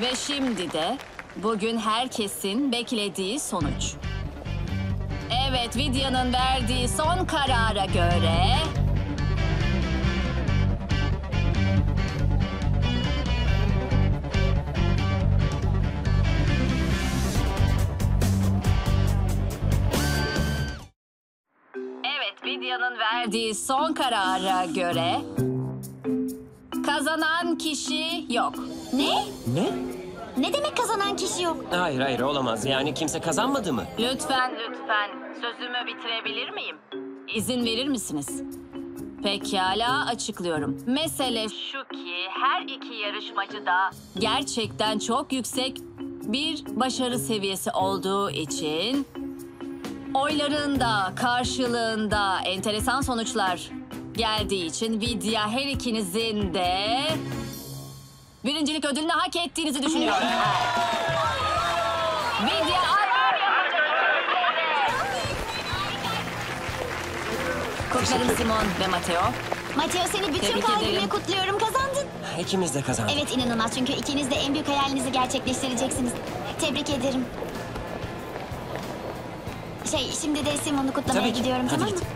Ve şimdi de bugün herkesin beklediği sonuç. Evet, Vidya'nın verdiği son karara göre... Evet, Vidya'nın verdiği son karara göre... Kazanan kişi yok. Ne? Ne? Ne demek kazanan kişi yok? Hayır hayır olamaz. Yani kimse kazanmadı mı? Lütfen, lütfen. Sözümü bitirebilir miyim? İzin verir misiniz? Pekala açıklıyorum. Mesele şu ki her iki yarışmacı da gerçekten çok yüksek bir başarı seviyesi olduğu için oyların da karşılığında enteresan sonuçlar geldiği için Vidya her ikinizin de birincilik ödülünü hak ettiğinizi düşünüyorum. Yapacak Kutlarım Simon ve Mateo. Mateo seni bütün Tebrik kalbimle ederim. kutluyorum. Kazandın. İkimiz de kazandık. Evet inanılmaz çünkü ikiniz de en büyük hayalinizi gerçekleştireceksiniz. Tebrik ederim. Şey şimdi de Simon'u kutlamaya Tabii ki. gidiyorum Hadi tamam git. mı?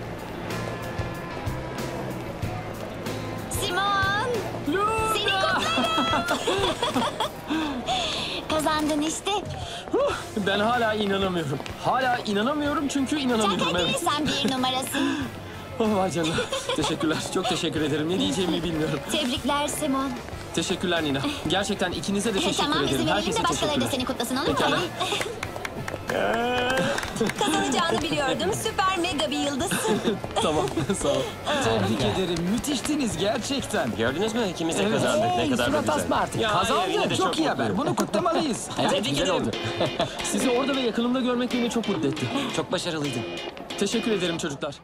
Kazandın işte. Ben hala inanamıyorum. Hala inanamıyorum çünkü inanamıyorum. Şaka Evet. sen bir numarasın. Oh vay canına. Teşekkürler. Çok teşekkür ederim. Ne diyeceğimi bilmiyorum. Tebrikler Simon. Teşekkürler Nina. Gerçekten ikinize de teşekkür tamam izin ederim. verelim de başkaları da seni kutlasın olur mu? Pekala. Kazanacağını biliyordum. Süper mega bir yıldızsın. Tamam. Sağ ol. Tebrik ederim. Müthiştiniz gerçekten. Gördünüz mü? İkimiz de Evet. kazandık. Ne Hey, kadar da surat güzel. asma artık. Ya, hayır, yine de Çok, iyi haber. mutluyum. Bunu kutlamalıyız. Evet Tebrik güzel ederim. oldu. Sizi orada ve yakınımda görmek beni çok mutlu etti. Çok başarılıydın. Teşekkür ederim çocuklar.